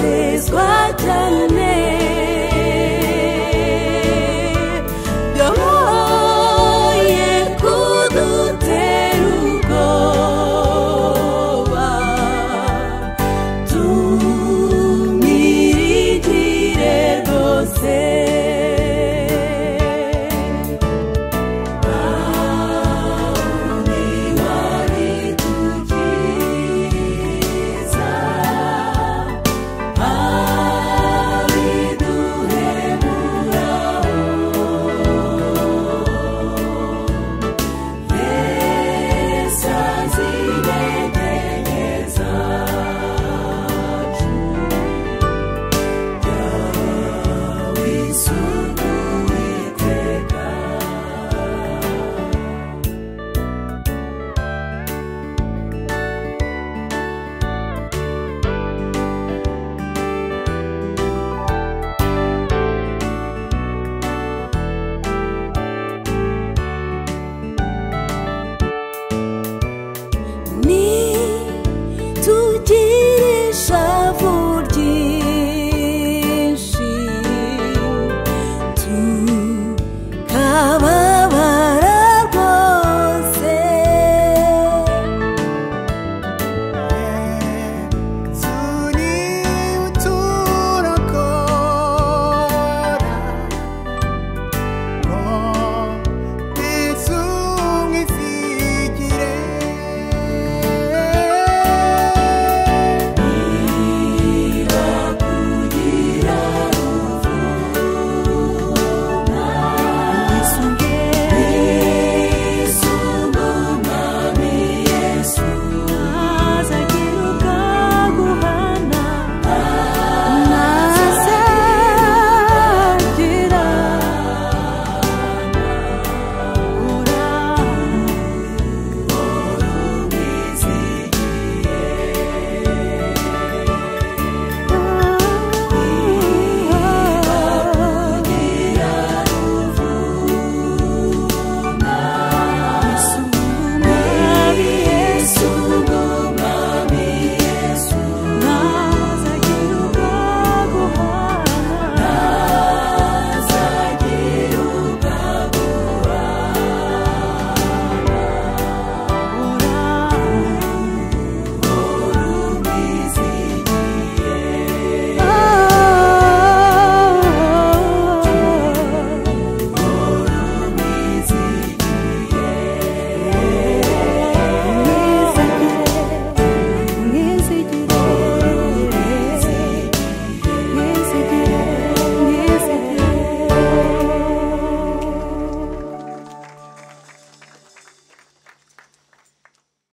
cyane